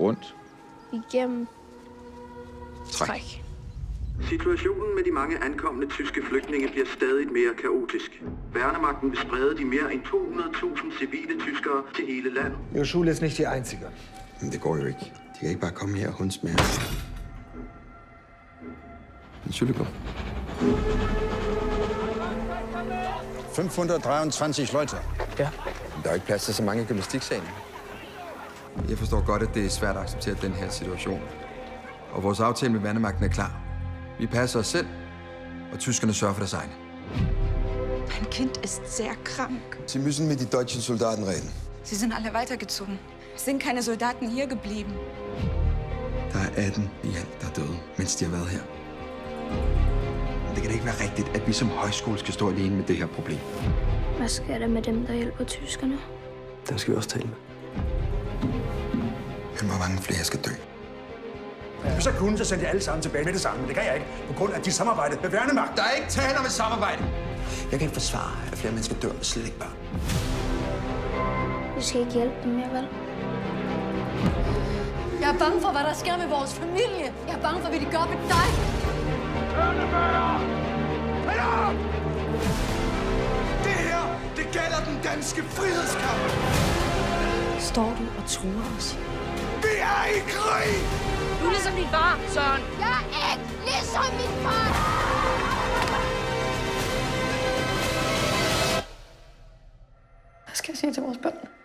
Rundt. Igennem. Træk. Træk. Situationen med de mange ankomne tyske flygtninge bliver stadig mere kaotisk. Værnemagten vil sprede de mere end 200.000 civile tyskere til hele landet. Ihre Schule ist nicht die einzige. Men det går jo ikke. De kan ikke bare komme her og hunds med os. Entschuldigung. 523 Leute. Der er jo ikke plads til så mange i gymnastiksalen. Jeg forstår godt, at det er svært at acceptere den her situation. Og vores aftale med Vandemagten er klar. Vi passer os selv, og tyskerne sørger for deres egne. Mein Kind ist sehr krank. Sie müssen mit die deutschen Soldaten reden. Sie sind alle weitergezogen. Es sind keine Soldaten hier geblieben. Der er 18 i alt, der er døde, mens de har været her. Men det kan da ikke være rigtigt, at vi som højskole skal stå alene med det her problem. Hvad sker der med dem, der hjælper tyskerne? Den skal vi også tale med. Men hvor mange flere skal dø? Hvis jeg kunne, så sendte jeg alle sammen tilbage med det samme, men det kan jeg ikke, på grund af de samarbejde med værnemagt. Der er ikke tale om et samarbejde. Jeg kan ikke forsvare, at flere mennesker dør, og slet ikke børn. Vi skal ikke hjælpe dem mere, vel? Jeg er bange for, hvad der sker med vores familie. Jeg er bange for, hvad de gør med dig. Det her, det gælder den danske frihedskamp. Står du og truer os? Vi er i krig! Du er ligesom din far, Søren. Jeg er ikke ligesom min far! Hvad skal jeg sige til vores børn?